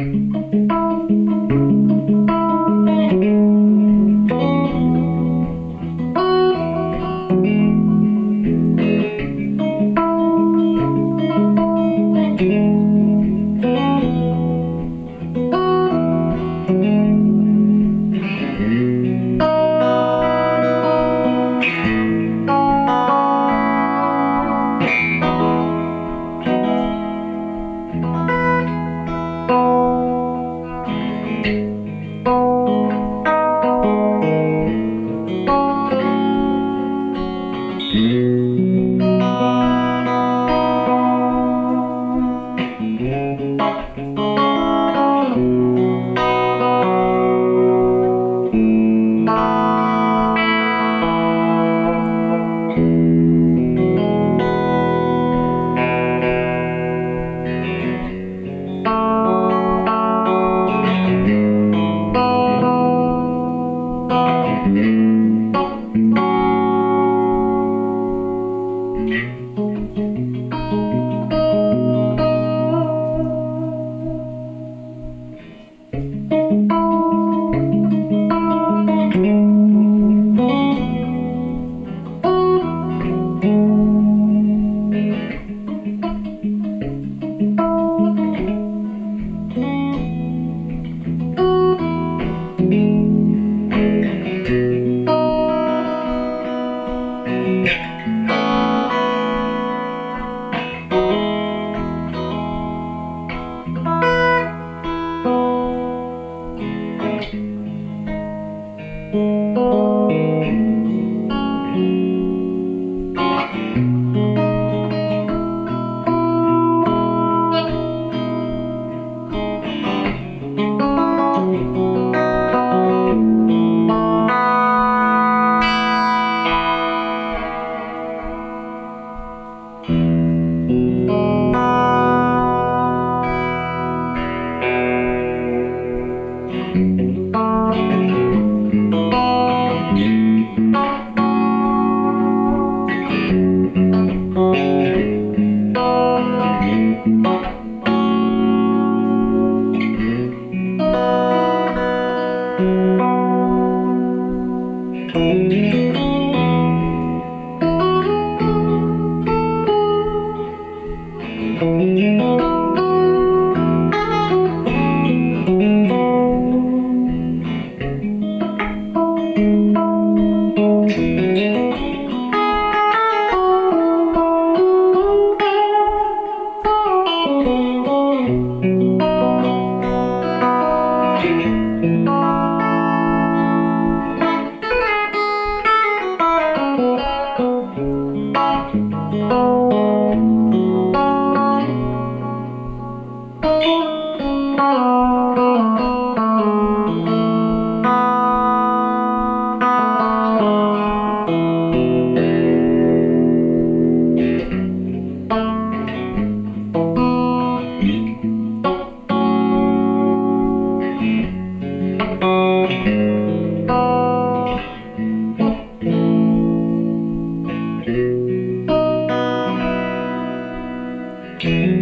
Thank Yeah. Thank mm -hmm. you.